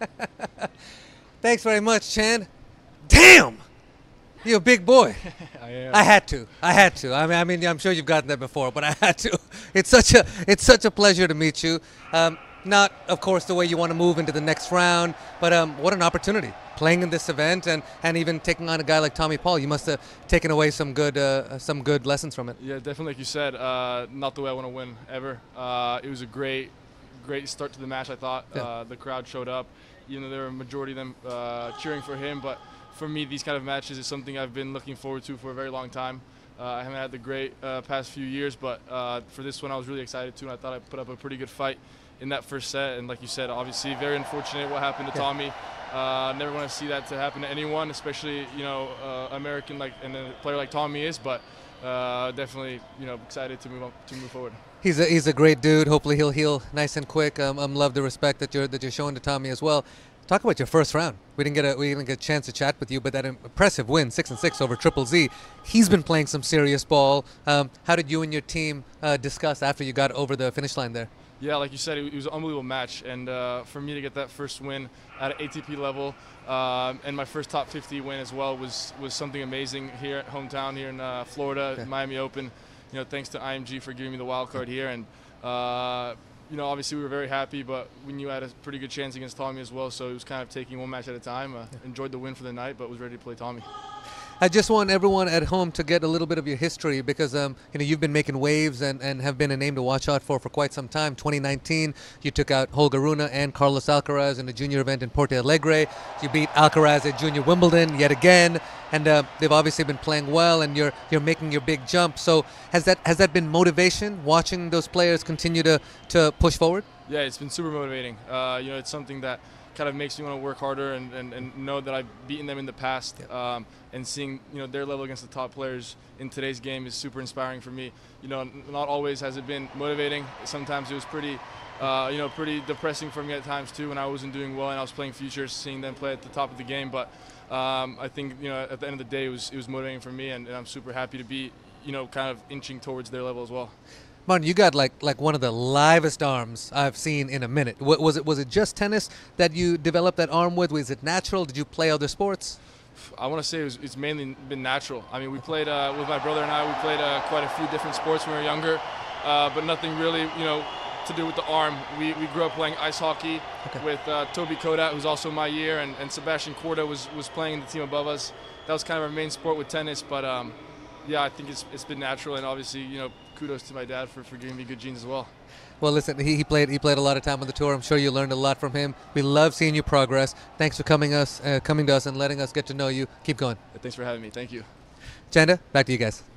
Thanks very much, Chan. Damn! You're a big boy. I am. I had to. I had to. I mean, I mean, I'm sure you've gotten that before, but I had to. It's such a, it's such a pleasure to meet you. Um, not, of course, the way you want to move into the next round, but um, what an opportunity playing in this event and, and even taking on a guy like Tommy Paul. You must have taken away some good, uh, some good lessons from it. Yeah, definitely. Like you said, uh, not the way I want to win ever. Uh, it was a great, great start to the match. I thought Yeah. uh, the crowd showed up, even though there were a majority of them uh, cheering for him. But for me, these kind of matches is something I've been looking forward to for a very long time. Uh, I haven't had the great uh, past few years, but uh, for this one, I was really excited too, and I thought I put up a pretty good fight in that first set. And like you said, obviously, very unfortunate what happened to. Tommy. Uh, never want to see that to happen to anyone, especially you know uh, American like and a player like Tommy is. But uh, definitely, you know, excited to move on, to move forward. He's a, he's a great dude. Hopefully he'll heal nice and quick. Um, um, love the respect that you're that you're showing to Tommy as well. Talk about your first round. We didn't get a we didn't get a chance to chat with you, but that impressive win, six and six over Triple Z. He's been playing some serious ball. Um, how did you and your team uh, discuss after you got over the finish line there? Yeah, like you said, it, was an unbelievable match, and uh, for me to get that first win at an ATP level, um, and my first top 50 win as well was was something amazing here at hometown here in uh, Florida, Yeah. Miami Open. You know, thanks to IMG for giving me the wild card here, and uh, you know, obviously we were very happy, but we knew I had a pretty good chance against Tommy as well, so it was kind of taking one match at a time. Uh, enjoyed the win for the night, but was ready to play Tommy. I just want everyone at home to get a little bit of your history because um, you know you've been making waves and, and have been a name to watch out for for quite some time. 2019, you took out Holger Rune and Carlos Alcaraz in a junior event in Porto Alegre. You beat Alcaraz at Junior Wimbledon yet again, and uh, they've obviously been playing well. And you're you're making your big jump. So has that has that been motivation watching those players continue to to push forward? Yeah, it's been super motivating. Uh, you know, it's something that kind of makes me want to work harder and, and, and know that I've beaten them in the past. Um, and seeing you know their level against the top players in today's game is super inspiring for me. You know, not always has it been motivating. Sometimes it was pretty, uh, you know, pretty depressing for me at times too when I wasn't doing well and I was playing futures, seeing them play at the top of the game. But um, I think you know at the end of the day it was it was motivating for me, and, and I'm super happy to be you know kind of inching towards their level as well. Martin, you got like like one of the livest arms I've seen in a minute. Wa- Was it was it just tennis that you developed that arm with? Was it natural? Did you play other sports? I want to say it was, it's mainly been natural. I mean, we played uh, with my brother and I. We played uh, quite a few different sports when we were younger, uh, but nothing really, you know, to do with the arm. We, we grew up playing ice hockey Okay. with uh, Toby Kodat, who's also my year, and, and Sebastian Korda was was playing in the team above us. That was kind of our main sport with tennis, but um, yeah, I think it's, it's been natural, and obviously, you know, kudos to my dad for, for giving me good genes as well. Well, listen, he, he played he played a lot of time on the tour. I'm sure you learned a lot from him. We love seeing your progress. Thanks for coming us uh, coming to us and letting us get to know you. Keep going. Thanks for having me. Thank you. Chanda, back to you guys.